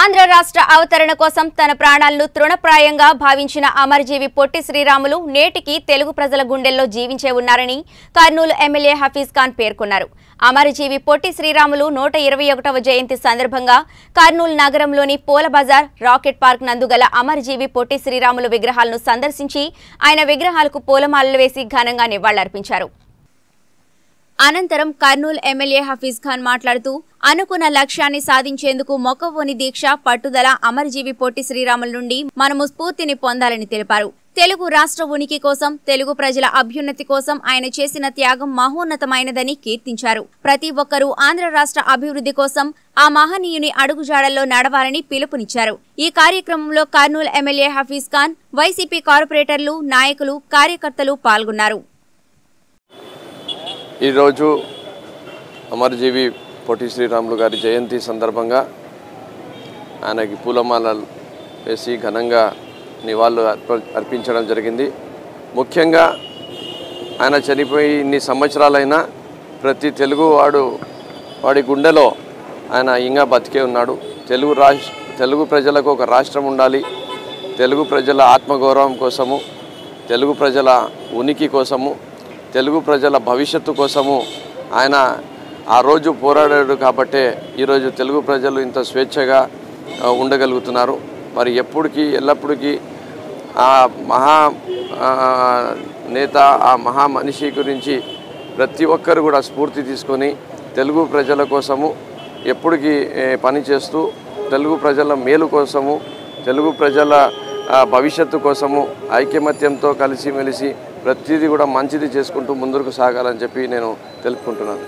ఆంధ్ర రాష్ట్ర అవతరణ కోసం తన ప్రాణాలను తృణప్రాయంగా భావించిన అమరజీవి పొట్టి శ్రీరాములు నేటికి తెలుగు ప్రజల గుండెల్లో జీవించే ఉన్నారని కర్నూలు ఎమ్మెల్యే హఫీజ్ ఖాన్ పేర్కొన్నారు. అమరజీవి పొట్టి శ్రీరాములు నూట ఇరవై ఒకటవ జయంతి సందర్భంగా కర్నూలు నగరంలోని పూల బజార్ రాకెట్ పార్క్ నందుగల అమరజీవి పొట్టి శ్రీరాములు విగ్రహాలను సందర్శించి ఆయన విగ్రహాలకు పూలమాలలు వేసి ఘనంగా నివాళులర్పించారు. అనంతరం కర్నూలు ఎమ్మెల్యే హఫీజ్ ఖాన్ మాట్లాడుతూ అనుకున్న లక్ష్యాన్ని సాధించేందుకు మొక్కవోని దీక్ష పట్టుదల అమరజీవి పొట్టి శ్రీరాముల నుండి మనము స్ఫూర్తిని పొందాలని తెలిపారు. తెలుగు రాష్ట్ర ఉనికి కోసం తెలుగు ప్రజల అభ్యున్నతి కోసం ఆయన చేసిన త్యాగం మహోన్నతమైనదని కీర్తించారు. ప్రతి ఒక్కరూ ఆంధ్ర రాష్ట్ర అభివృద్ధి కోసం ఆ మహనీయుని అడుగుజాడల్లో నడవాలని పిలుపునిచ్చారు. ఈ కార్యక్రమంలో కర్నూలు ఎమ్మెల్యే హఫీజ్ ఖాన్ వైసీపీ కార్పొరేటర్లు నాయకులు కార్యకర్తలు పాల్గొన్నారు. ఈరోజు అమర్జీవి పొట్టి శ్రీరాములు గారి జయంతి సందర్భంగా ఆయనకి పూలమాలలు వేసి ఘనంగా నివాళులు అర్పించడం జరిగింది. ముఖ్యంగా ఆయన చనిపోయి ఇన్ని సంవత్సరాలైనా ప్రతి తెలుగు వాడు వాడి గుండెలో ఆయన ఇంకా బతికే ఉన్నాడు. తెలుగు రాష్ట్ర తెలుగు ప్రజలకు ఒక రాష్ట్రం ఉండాలి. తెలుగు ప్రజల ఆత్మగౌరవం కోసము తెలుగు ప్రజల ఉనికి కోసము తెలుగు ప్రజల భవిష్యత్తు కోసము ఆయన ఆ రోజు పోరాడాడు కాబట్టే ఈరోజు తెలుగు ప్రజలు ఇంత స్వేచ్ఛగా ఉండగలుగుతున్నారు. మరి ఎప్పటికీ ఎల్లప్పటికీ ఆ మహా నేత ఆ మహా మనిషి గురించి ప్రతి ఒక్కరు కూడా స్ఫూర్తి తీసుకొని తెలుగు ప్రజల కోసము ఎప్పటికీ పనిచేస్తూ తెలుగు ప్రజల మేలు కోసము తెలుగు ప్రజల భవిష్యత్తు కోసము ఐకమత్యంతో కలిసిమెలిసి ప్రతిదీ కూడా మంచిది చేసుకుంటూ ముందుకు సాగాలని చెప్పి నేను తెలుపుకుంటున్నాను.